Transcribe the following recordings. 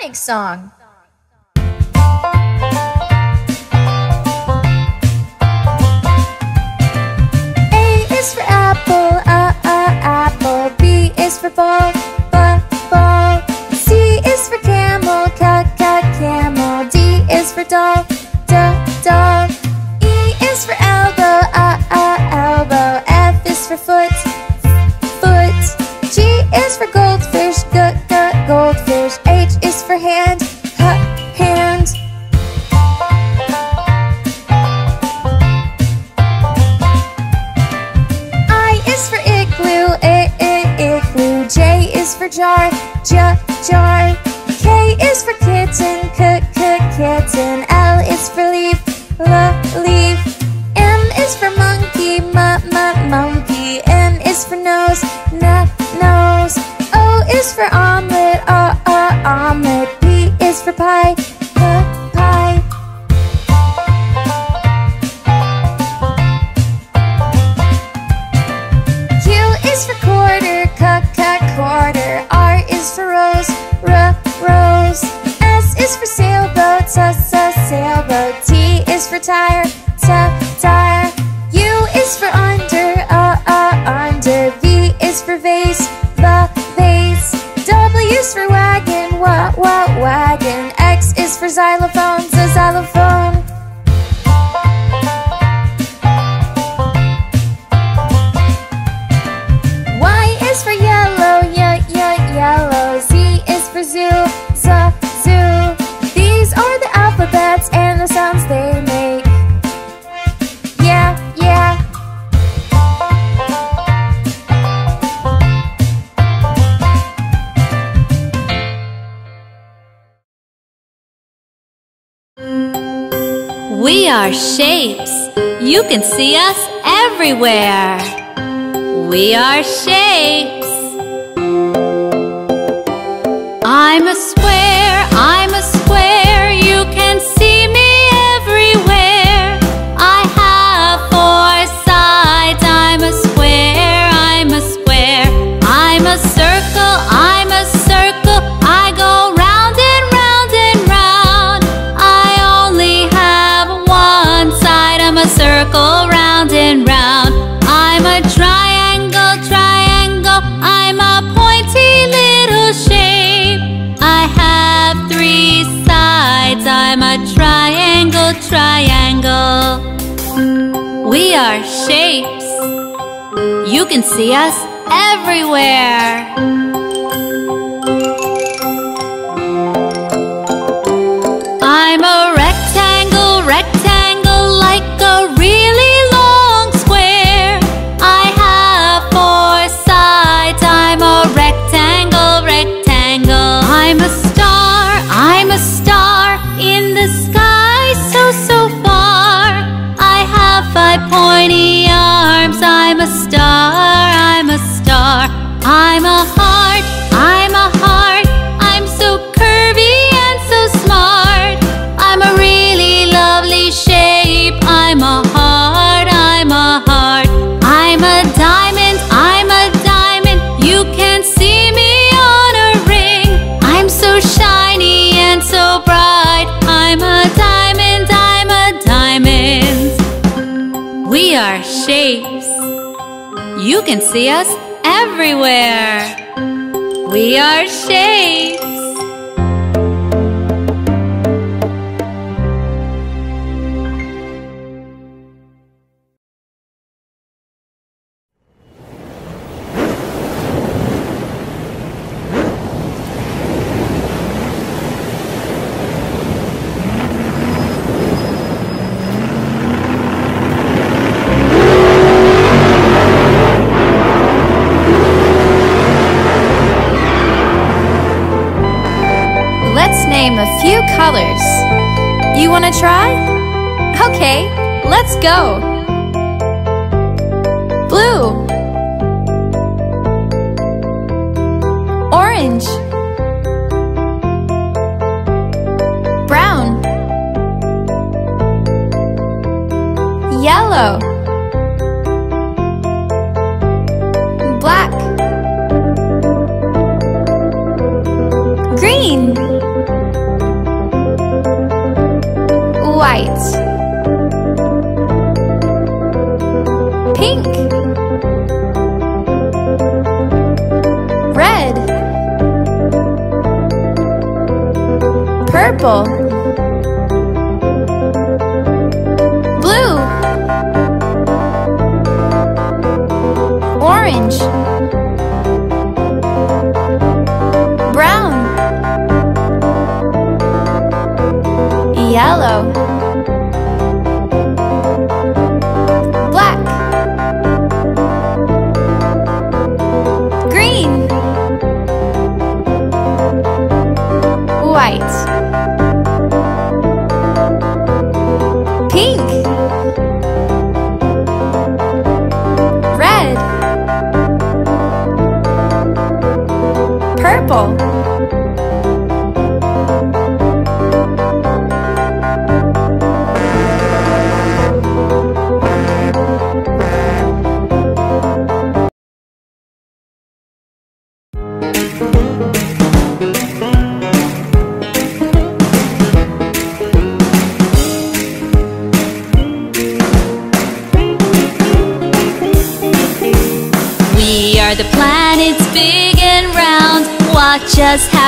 Phonic song. A is for apple, uh, uh, apple. B is for ball, b ball. C is for camel, c c camel. D is for doll, d doll. E is for elbow, uh, uh, elbow. F is for foot. for pie. for xylophones, a xylophone. We are shapes. You can see us everywhere. We are shapes. I'm a square. You can see us everywhere! see us everywhere. We are shared. wanna try? Okay, let's go! Blue Orange Brown Yellow White. Pink. Red. Purple Yellow. Black. Green. White. Pink. Red. Purple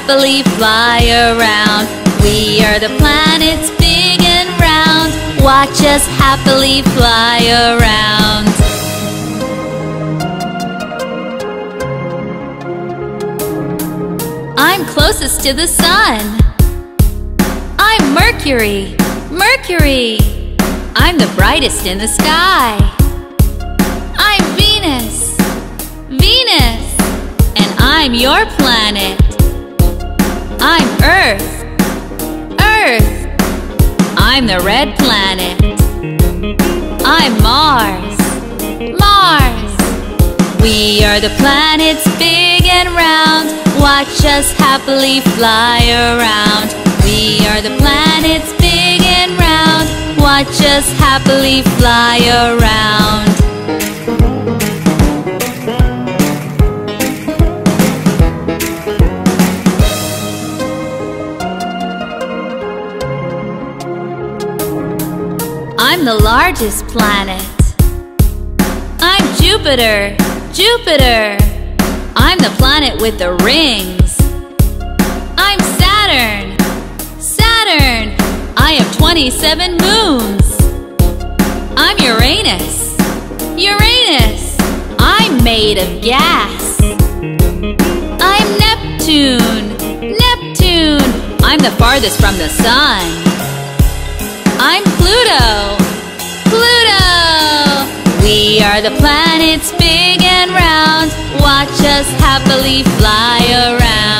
happily fly around. We are the planets big and round. Watch us happily fly around. I'm closest to the sun. I'm Mercury. Mercury. I'm the brightest in the sky. I'm Venus. Venus. And I'm your planet. I'm Earth. Earth. I'm the red planet. I'm Mars. Mars. We are the planets big and round. Watch us happily fly around. We are the planets big and round. Watch us happily fly around. I'm the largest planet. I'm Jupiter. Jupiter. I'm the planet with the rings. I'm Saturn. Saturn. I have 27 moons. I'm Uranus. Uranus. I'm made of gas. I'm Neptune. Neptune. I'm the farthest from the sun. I'm Pluto. Pluto. We are the planets big and round. Watch us happily fly around.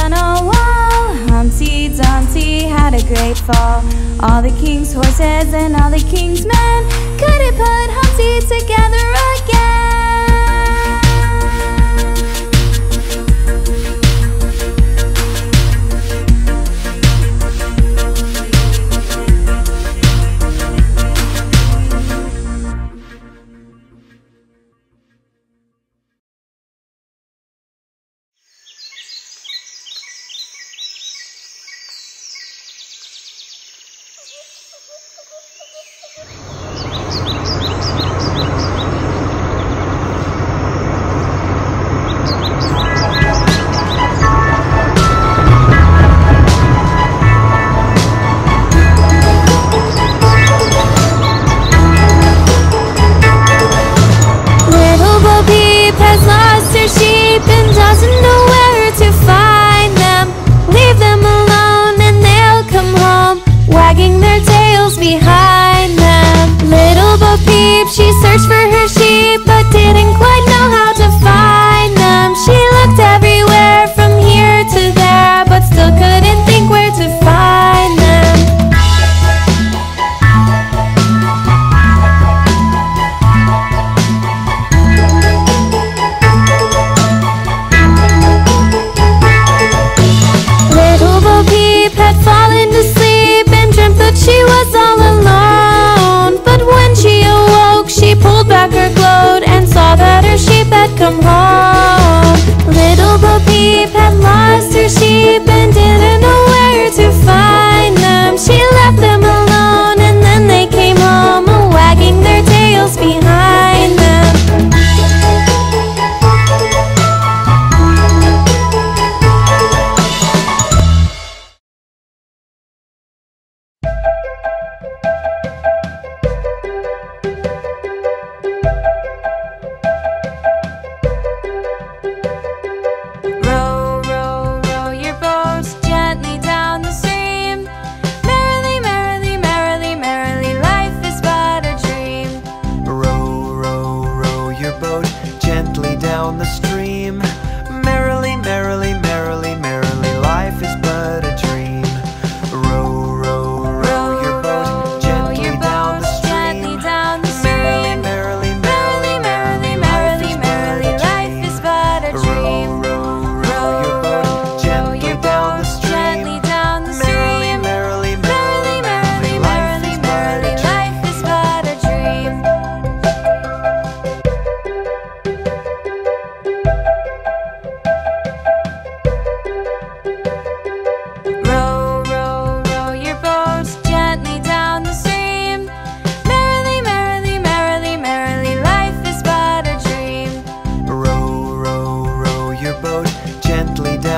auntie had a great fall. All the king's horses and all the king's men couldn't put Humpty together again.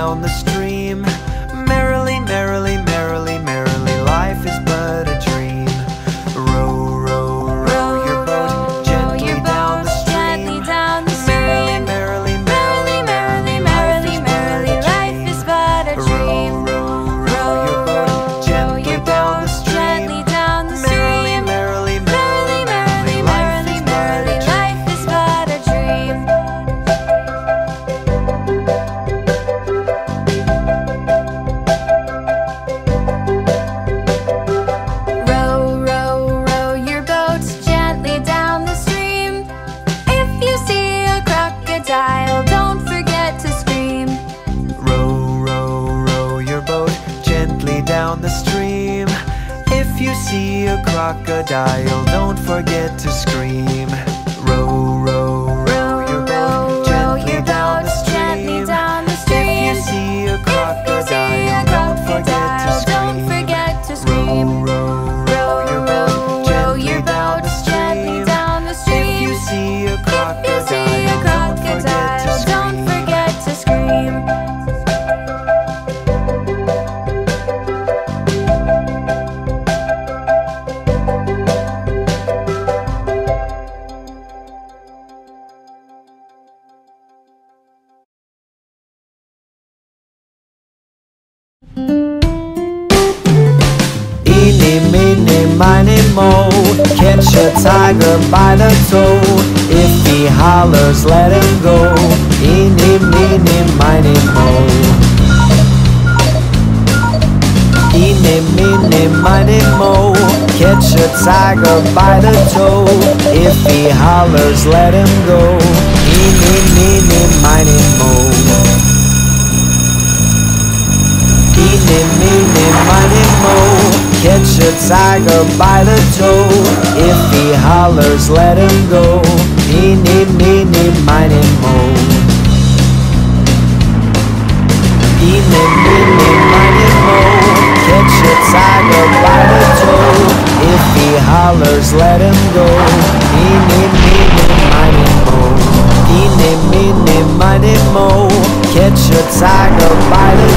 down the street. Eeny, meeny, miny, mo Catch a tiger by the toe If he hollers, let him go Eeny, meeny, miny, mo Eeny, meeny, miny, mo Catch a tiger by the toe If he hollers, let him go Eeny, meeny, miny, mo Catch a tiger by the toe. If he hollers, let him go. Eeny, meeny, miny, mo. Eeny, meeny, miny, mo. Catch a tiger by the toe. If he hollers, let him go. Eeny, meeny, miny, mo. Eeny, meeny, miny, mo. Catch a tiger by the